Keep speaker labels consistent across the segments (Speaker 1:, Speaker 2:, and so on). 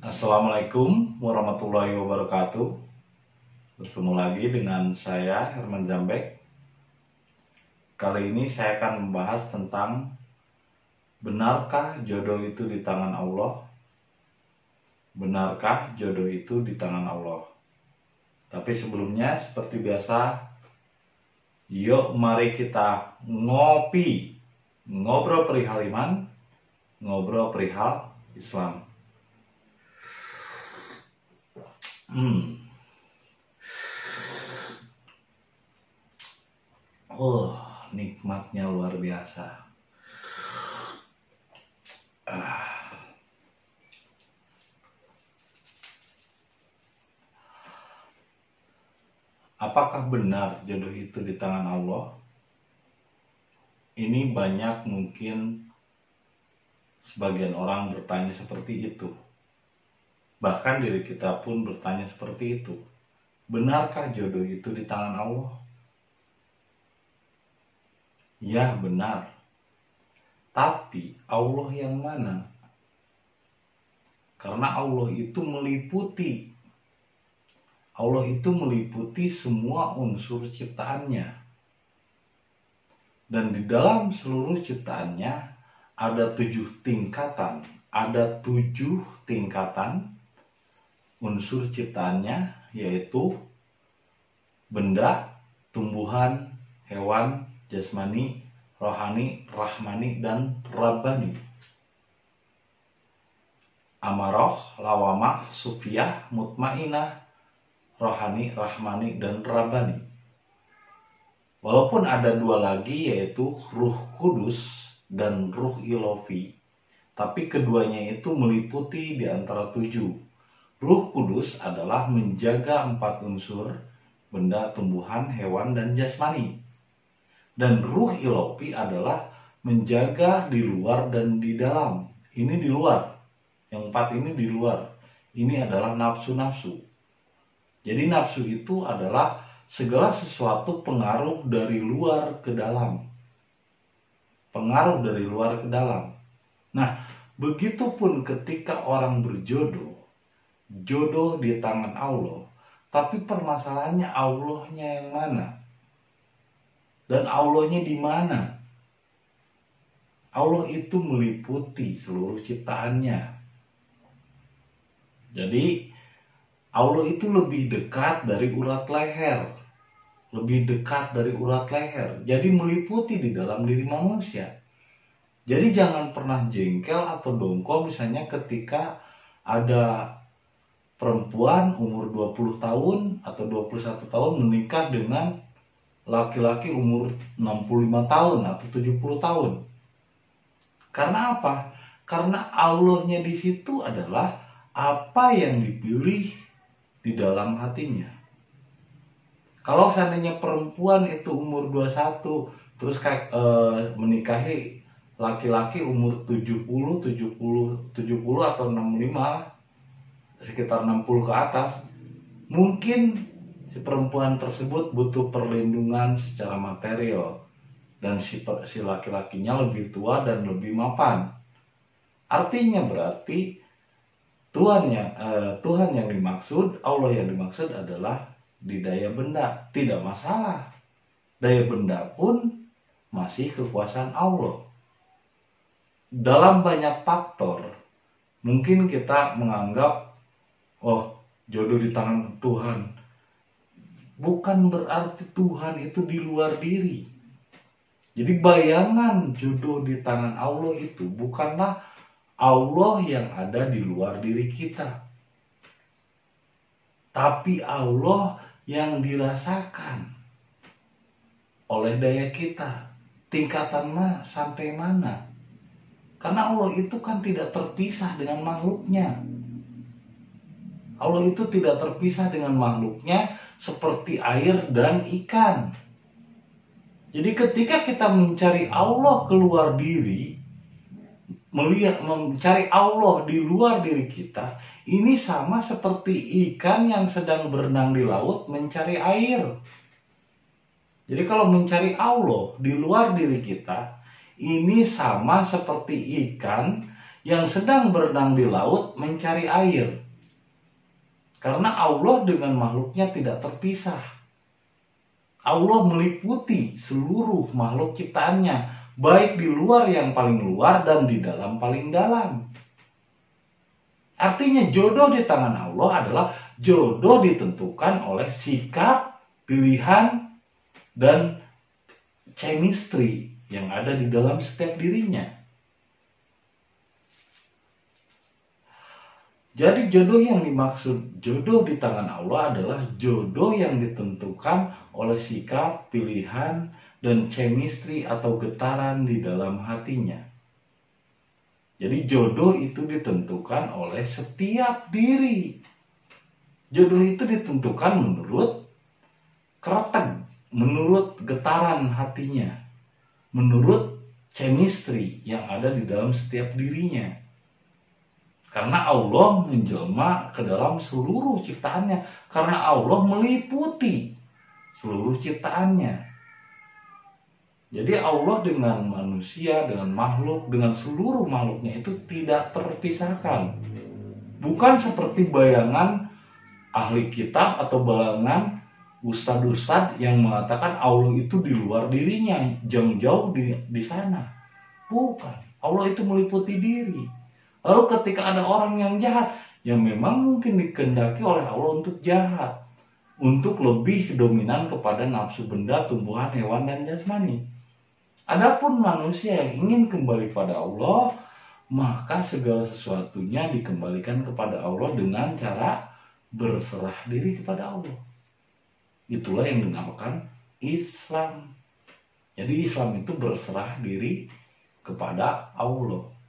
Speaker 1: Assalamualaikum warahmatullahi wabarakatuh Bertemu lagi dengan saya Herman Zambek Kali ini saya akan membahas tentang Benarkah jodoh itu di tangan Allah? Benarkah jodoh itu di tangan Allah? Tapi sebelumnya seperti biasa Yuk mari kita ngopi Ngobrol perihal iman Ngobrol perihal Islam Hmm. Oh, nikmatnya luar biasa. Ah. Apakah benar jodoh itu di tangan Allah? Ini banyak mungkin sebagian orang bertanya seperti itu. Bahkan diri kita pun bertanya seperti itu. Benarkah jodoh itu di tangan Allah? Ya benar. Tapi Allah yang mana? Karena Allah itu meliputi Allah itu meliputi semua unsur ciptaannya. Dan di dalam seluruh ciptaannya ada tujuh tingkatan. Ada tujuh tingkatan unsur ciptaannya yaitu benda, tumbuhan, hewan, jasmani, rohani, rahmani, dan rabbani. Amaroh, lawamah, sufiyah, mutmainah, rohani, rahmani, dan rabbani. Walaupun ada dua lagi yaitu ruh kudus dan ruh ilofi, tapi keduanya itu meliputi di antara tujuh Ruh Kudus adalah menjaga empat unsur benda, tumbuhan, hewan, dan jasmani. Dan ruh ilopi adalah menjaga di luar dan di dalam. Ini di luar. Yang empat ini di luar. Ini adalah nafsu-nafsu. Jadi nafsu itu adalah segala sesuatu pengaruh dari luar ke dalam. Pengaruh dari luar ke dalam. Nah, begitupun ketika orang berjodoh, jodoh di tangan Allah, tapi permasalahannya Allahnya yang mana? Dan Allahnya di mana? Allah itu meliputi seluruh ciptaannya. Jadi Allah itu lebih dekat dari urat leher. Lebih dekat dari urat leher. Jadi meliputi di dalam diri manusia. Jadi jangan pernah jengkel atau dongkol misalnya ketika ada perempuan umur 20 tahun atau 21 tahun menikah dengan laki-laki umur 65 tahun atau 70 tahun. Karena apa? Karena Allahnya di situ adalah apa yang dipilih di dalam hatinya. Kalau seandainya perempuan itu umur 21 terus e, menikahi laki-laki umur 70, 70, 70 atau 65 sekitar 60 ke atas mungkin si perempuan tersebut butuh perlindungan secara material dan si, si laki-lakinya lebih tua dan lebih mapan. Artinya berarti Tuhan yang eh, Tuhan yang dimaksud Allah yang dimaksud adalah di daya benda. Tidak masalah. Daya benda pun masih kekuasaan Allah. Dalam banyak faktor mungkin kita menganggap oh jodoh di tangan Tuhan. Bukan berarti Tuhan itu di luar diri. Jadi bayangan jodoh di tangan Allah itu bukanlah Allah yang ada di luar diri kita. Tapi Allah yang dirasakan oleh daya kita tingkatan mana sampai mana. Karena Allah itu kan tidak terpisah dengan makhluknya Allah itu tidak terpisah dengan makhluknya seperti air dan ikan. Jadi ketika kita mencari Allah keluar diri, melihat mencari Allah di luar diri kita, ini sama seperti ikan yang sedang berenang di laut mencari air. Jadi kalau mencari Allah di luar diri kita, ini sama seperti ikan yang sedang berenang di laut mencari air. Karena Allah dengan makhluknya tidak terpisah. Allah meliputi seluruh makhluk ciptaannya, baik di luar yang paling luar dan di dalam paling dalam. Artinya jodoh di tangan Allah adalah jodoh ditentukan oleh sikap, pilihan, dan chemistry yang ada di dalam setiap dirinya. Jadi jodoh yang dimaksud jodoh di tangan Allah adalah jodoh yang ditentukan oleh sikap, pilihan, dan chemistry atau getaran di dalam hatinya. Jadi jodoh itu ditentukan oleh setiap diri. Jodoh itu ditentukan menurut kereteng, menurut getaran hatinya, menurut chemistry yang ada di dalam setiap dirinya. Karena Allah menjelma ke dalam seluruh ciptaannya. Karena Allah meliputi seluruh ciptaannya. Jadi Allah dengan manusia, dengan makhluk, dengan seluruh makhluknya itu tidak terpisahkan. Bukan seperti bayangan ahli kitab atau bayangan ustad-ustad yang mengatakan Allah itu di luar dirinya, jauh-jauh di, di sana. Bukan. Allah itu meliputi diri. Lalu ketika ada orang yang jahat, yang memang mungkin dikendaki oleh Allah untuk jahat, untuk lebih dominan kepada nafsu benda, tumbuhan, hewan, dan jasmani. Adapun manusia yang ingin kembali pada Allah, maka segala sesuatunya dikembalikan kepada Allah dengan cara berserah diri kepada Allah. Itulah yang dinamakan Islam. Jadi Islam itu berserah diri kepada Allah.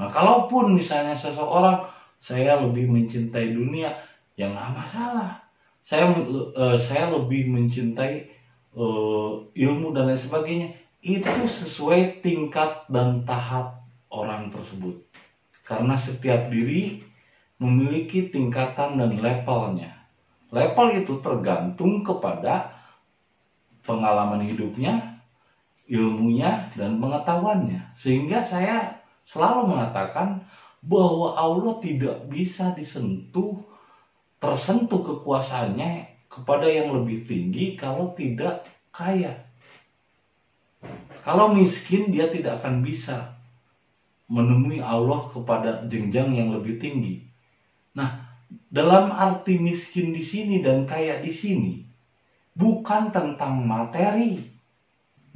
Speaker 1: Nah, kalaupun misalnya seseorang saya lebih mencintai dunia, ya nggak masalah. Saya uh, saya lebih mencintai uh, ilmu dan lain sebagainya. Itu sesuai tingkat dan tahap orang tersebut. Karena setiap diri memiliki tingkatan dan levelnya. Level itu tergantung kepada pengalaman hidupnya, ilmunya, dan pengetahuannya. Sehingga saya selalu mengatakan bahwa Allah tidak bisa disentuh, tersentuh kekuasaannya kepada yang lebih tinggi kalau tidak kaya. Kalau miskin dia tidak akan bisa menemui Allah kepada jenjang yang lebih tinggi. Nah, dalam arti miskin di sini dan kaya di sini bukan tentang materi.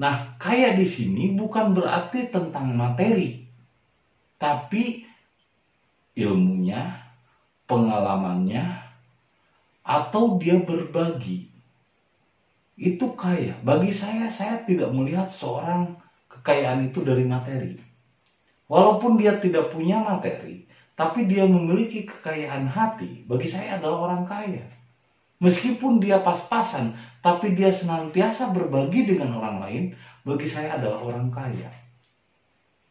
Speaker 1: Nah, kaya di sini bukan berarti tentang materi tapi ilmunya, pengalamannya, atau dia berbagi. Itu kaya. Bagi saya, saya tidak melihat seorang kekayaan itu dari materi. Walaupun dia tidak punya materi, tapi dia memiliki kekayaan hati, bagi saya adalah orang kaya. Meskipun dia pas-pasan, tapi dia senantiasa berbagi dengan orang lain, bagi saya adalah orang kaya.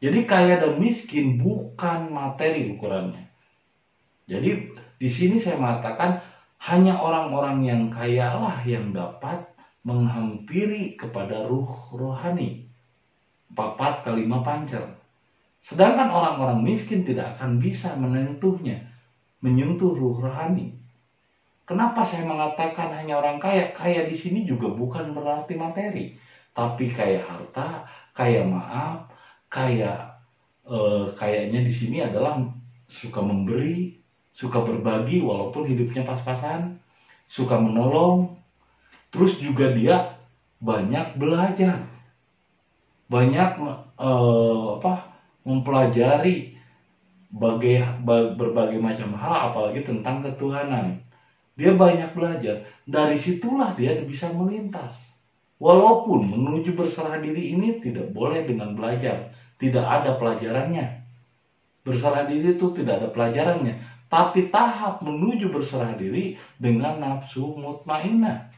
Speaker 1: Jadi kaya dan miskin bukan materi ukurannya. Jadi di sini saya mengatakan hanya orang-orang yang kaya lah yang dapat menghampiri kepada ruh rohani. Papat kelima pancer. Sedangkan orang-orang miskin tidak akan bisa menentuhnya, menyentuh ruh rohani. Kenapa saya mengatakan hanya orang kaya? Kaya di sini juga bukan berarti materi, tapi kaya harta, kaya maaf, kaya eh, kayaknya di sini adalah suka memberi, suka berbagi walaupun hidupnya pas-pasan, suka menolong, terus juga dia banyak belajar, banyak eh, apa mempelajari bagai, berbagai macam hal apalagi tentang ketuhanan. Dia banyak belajar. Dari situlah dia bisa melintas. Walaupun menuju berserah diri ini tidak boleh dengan belajar, tidak ada pelajarannya. Berserah diri itu tidak ada pelajarannya, tapi tahap menuju berserah diri dengan nafsu mutmainah.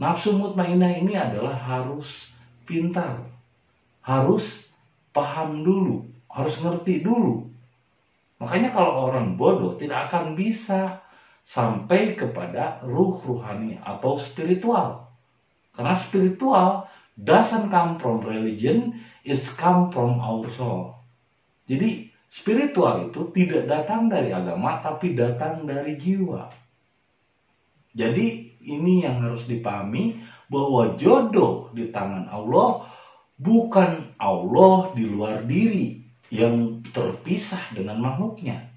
Speaker 1: Nafsu mutmainah ini adalah harus pintar, harus paham dulu, harus ngerti dulu. Makanya kalau orang bodoh tidak akan bisa sampai kepada ruh ruhani atau spiritual. Karena spiritual doesn't come from religion, it's come from our soul. Jadi spiritual itu tidak datang dari agama tapi datang dari jiwa. Jadi ini yang harus dipahami bahwa jodoh di tangan Allah bukan Allah di luar diri yang terpisah dengan makhluknya,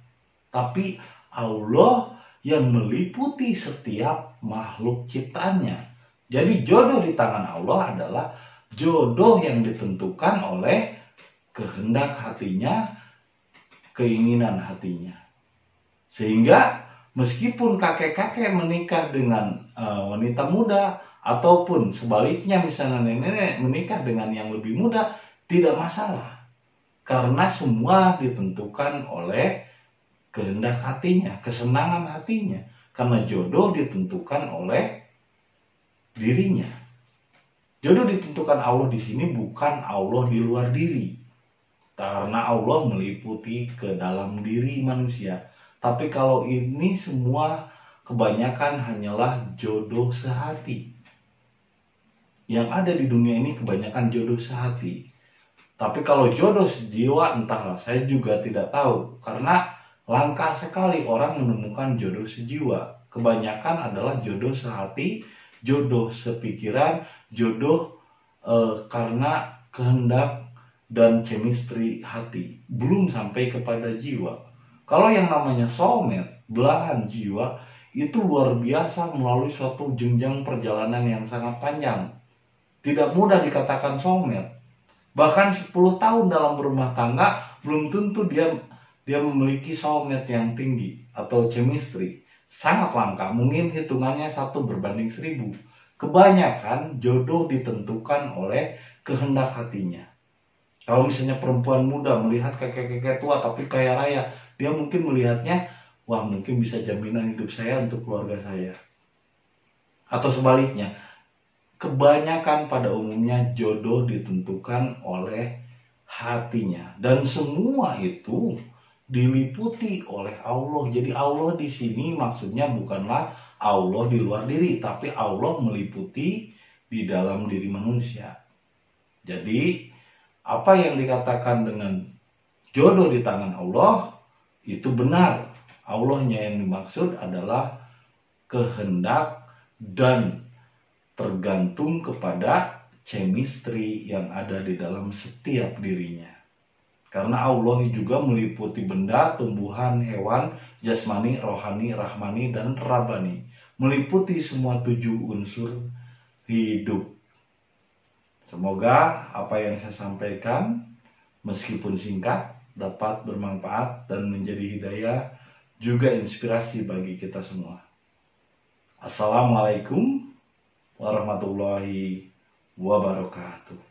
Speaker 1: tapi Allah yang meliputi setiap makhluk ciptaannya. Jadi jodoh di tangan Allah adalah jodoh yang ditentukan oleh kehendak hatinya, keinginan hatinya. Sehingga meskipun kakek-kakek menikah dengan uh, wanita muda ataupun sebaliknya misalnya nenek-nenek menikah dengan yang lebih muda tidak masalah. Karena semua ditentukan oleh kehendak hatinya, kesenangan hatinya. Karena jodoh ditentukan oleh dirinya. Jodoh ditentukan Allah di sini bukan Allah di luar diri. Karena Allah meliputi ke dalam diri manusia. Tapi kalau ini semua kebanyakan hanyalah jodoh sehati. Yang ada di dunia ini kebanyakan jodoh sehati. Tapi kalau jodoh sejiwa entahlah saya juga tidak tahu. Karena langka sekali orang menemukan jodoh sejiwa. Kebanyakan adalah jodoh sehati jodoh sepikiran, jodoh e, karena kehendak dan chemistry hati, belum sampai kepada jiwa. Kalau yang namanya soulmate, belahan jiwa, itu luar biasa melalui suatu jenjang perjalanan yang sangat panjang. Tidak mudah dikatakan soulmate. Bahkan 10 tahun dalam berumah tangga, belum tentu dia dia memiliki soulmate yang tinggi atau chemistry sangat langka. Mungkin hitungannya satu berbanding seribu. Kebanyakan jodoh ditentukan oleh kehendak hatinya. Kalau misalnya perempuan muda melihat kakek-kakek tua tapi kaya raya, dia mungkin melihatnya, wah mungkin bisa jaminan hidup saya untuk keluarga saya. Atau sebaliknya, kebanyakan pada umumnya jodoh ditentukan oleh hatinya. Dan semua itu diliputi oleh Allah. Jadi Allah di sini maksudnya bukanlah Allah di luar diri, tapi Allah meliputi di dalam diri manusia. Jadi apa yang dikatakan dengan jodoh di tangan Allah itu benar. Allahnya yang dimaksud adalah kehendak dan tergantung kepada chemistry yang ada di dalam setiap dirinya. Karena Allah juga meliputi benda, tumbuhan, hewan, jasmani, rohani, rahmani, dan rabani. Meliputi semua tujuh unsur hidup. Semoga apa yang saya sampaikan, meskipun singkat, dapat bermanfaat dan menjadi hidayah juga inspirasi bagi kita semua. Assalamualaikum warahmatullahi wabarakatuh.